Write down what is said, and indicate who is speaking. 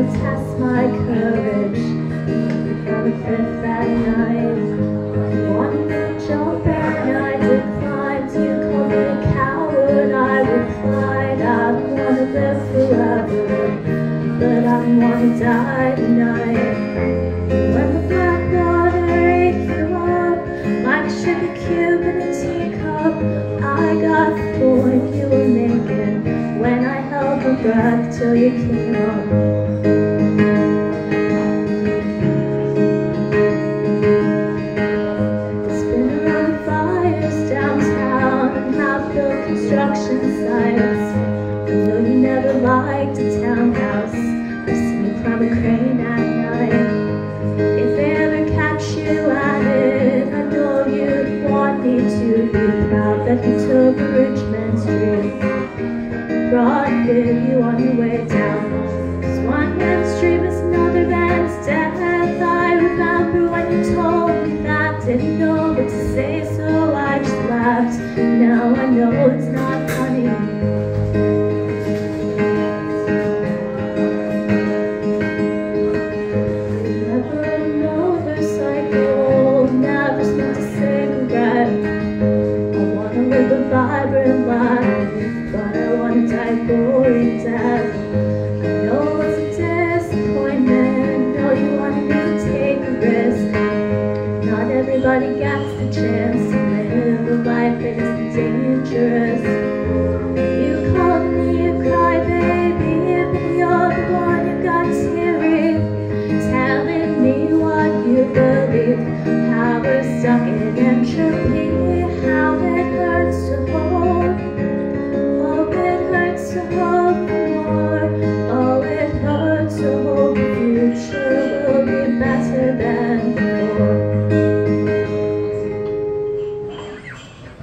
Speaker 1: wanna test my courage. From a cliff that night. Wanted to jump and I. You called me a coward, I replied. I wanna live forever, but I wanna die tonight. When the black water ate you up, like a sugar cube in a teacup, I got full and you were naked. When I held my breath till you came up. construction sites. I know you never liked a townhouse. I've seen you climb a crane at night. If they ever catch you at it, I know you'd want me to be proud that you took a rich man's dream. Brought with you on your way down. One man's dream is another man's death. I remember when you told me that, didn't know what to say, so I just laughed. Now I know it's vibrant mind But I wanna die boring time I know it's a disappointment you wanted me to take a risk Not everybody gets the chance To live a life that is dangerous. so.